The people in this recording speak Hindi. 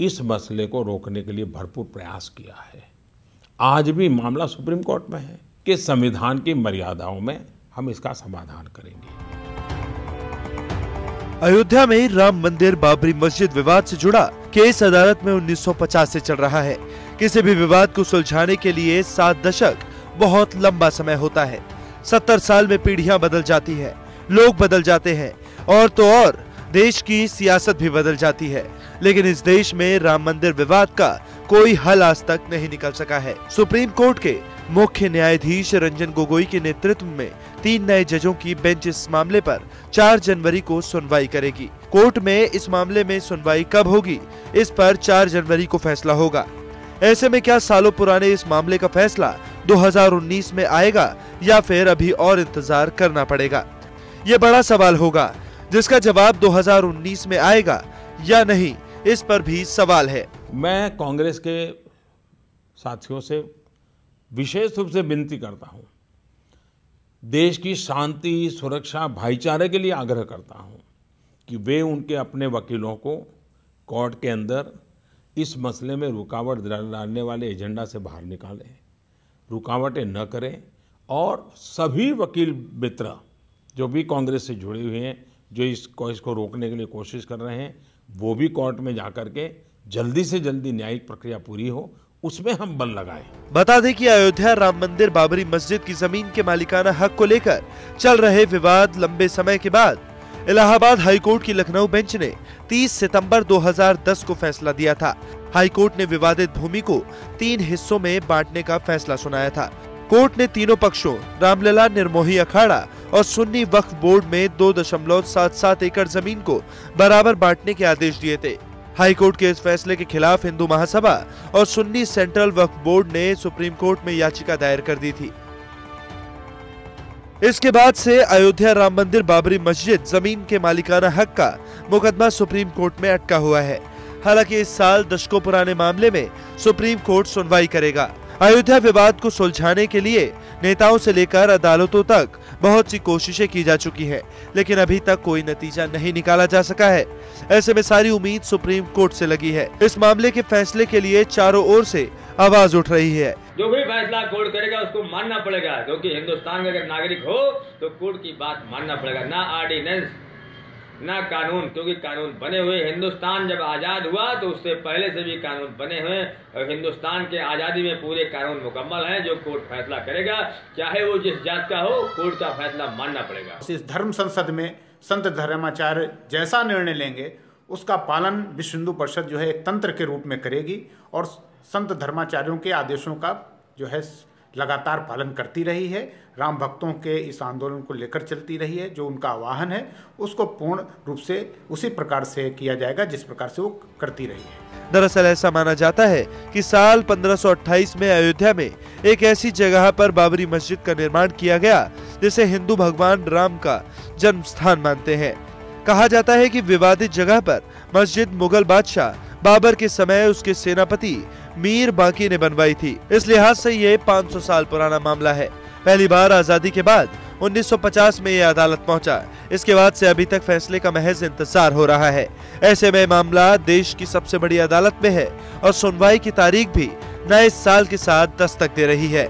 इस मसले को रोकने के लिए भरपूर प्रयास किया है। आज भी मामला सुप्रीम कोर्ट में है कि संविधान की मर्यादाओं में हम इसका समाधान करेंगे। अयोध्या में राम मंदिर बाबरी मस्जिद विवाद से जुड़ा केस अदालत में 1950 से चल रहा है। किसी भी विवाद को सुलझाने के लिए सात दशक बहुत लंबा समय होता है। सत्तर साल में पीढ़ियाँ बदल जाती है, लोग बदल जाते हैं, और तो और देश की सियासत भी बदल जाती है। लेकिन इस देश में राम मंदिर विवाद का कोई हल आज तक नहीं निकल सका है। सुप्रीम कोर्ट के मुख्य न्यायाधीश रंजन गोगोई के नेतृत्व में तीन नए जजों की बेंच इस मामले पर 4 जनवरी को सुनवाई करेगी। कोर्ट में इस मामले में सुनवाई कब होगी, इस पर 4 जनवरी को फैसला होगा। ऐसे में क्या सालों पुराने इस मामले का फैसला 2019 में आएगा या फिर अभी और इंतज़ार करना पड़ेगा? ये बड़ा सवाल होगा, जिसका जवाब 2019 में आएगा या नहीं। इस पर भी सवाल है। मैं कांग्रेस के साथियों से विशेष रूप से विनती करता हूँ। देश की शांति, सुरक्षा, भाईचारे के लिए आग्रह करता हूँ कि वे उनके अपने वकीलों को कोर्ट के अंदर इस मसले में रुकावट डालने वाले एजेंडा से बाहर निकालें, रुकावटें न करें और सभी वकील मित्र जो भी कांग्रेस से जुड़े हुए हैं, जो इसको इसको रोकने के लिए कोशिश कर रहे हैं वो भी कोर्ट में जाकर के जल्दी से जल्दी न्यायिक प्रक्रिया पूरी हो, उसमें हम बल लगाए। बता दें कि अयोध्या राम मंदिर बाबरी मस्जिद की ज़मीन के मालिकाना हक को लेकर चल रहे विवाद लंबे समय के बाद इलाहाबाद हाईकोर्ट की लखनऊ बेंच ने 30 सितंबर 2010 को फैसला दिया था। हाईकोर्ट ने विवादित भूमि को तीन हिस्सों में बांटने का फैसला सुनाया था। कोर्ट ने तीनों पक्षों, रामलला, निर्मोही, अखाड़ा और सुन्नी वक्फ बोर्ड में दो दशमलव सात सात एकड़ ज़मीन को बराबर बांटने के आदेश दिए थे। हाईकोर्ट के इस फैसले के खिलाफ हिंदू महासभा और सुन्नी सेंट्रल वक्फ बोर्ड ने सुप्रीम कोर्ट में याचिका दायर कर दी थी। इसके बाद से अयोध्या राम मंदिर बाबरी मस्जिद ज़मीन के मालिकाना हक का मुकदमा सुप्रीम कोर्ट में अटका हुआ है। हालाँकि इस साल दशकों पुराने मामले में सुप्रीम कोर्ट सुनवाई करेगा। अयोध्या विवाद को सुलझाने के लिए नेताओं से लेकर अदालतों तक बहुत सी कोशिशें की जा चुकी हैं, लेकिन अभी तक कोई नतीजा नहीं निकाला जा सका है। ऐसे में सारी उम्मीद सुप्रीम कोर्ट से लगी है। इस मामले के फैसले के लिए चारों ओर से आवाज़ उठ रही है। जो भी फैसला कोर्ट करेगा उसको मानना पड़ेगा। क्योंकि हिंदुस्तान में अगर नागरिक हो तो कोर्ट की बात मानना पड़ेगा ना ऑर्डिनेंस ना कानून, क्योंकि कानून बने हुए हिंदुस्तान जब आज़ाद हुआ तो उससे पहले से भी कानून बने हुए और हिंदुस्तान के आज़ादी में पूरे कानून मुकम्मल हैं, जो कोर्ट फैसला करेगा, चाहे वो जिस जात का हो, कोर्ट का फैसला मानना पड़ेगा। इस धर्म संसद में संत धर्माचार्य जैसा निर्णय लेंगे, उसका पालन विश्व हिंदू परिषद जो है एक तंत्र के रूप में करेगी, और संत धर्माचार्यों के आदेशों का जो है लगातार पालन करती रही है, राम भक्तों के इस आंदोलन को लेकर चलती रही है, जो उनका आह्वान है, उसको पूर्ण रूप से उसी प्रकार से किया जाएगा, जिस प्रकार से वो करती रही है। दरअसल ऐसा माना जाता है कि साल 1528 में अयोध्या में एक ऐसी जगह पर बाबरी मस्जिद का निर्माण किया गया, जिसे हिंदू भगवान राम का जन्म स्थान मानते हैं। कहा जाता है कि विवादित जगह पर मस्जिद मुगल बादशाह बाबर के समय उसके सेनापति मीर बाकी ने बनवाई थी। इस लिहाज से ये 500 साल पुराना मामला है। पहली बार आज़ादी के बाद 1950 में ये अदालत पहुँचा। इसके बाद से अभी तक फैसले का महज इंतज़ार हो रहा है। ऐसे में मामला देश की सबसे बड़ी अदालत में है और सुनवाई की तारीख भी नए साल के साथ दस्तक दे रही है।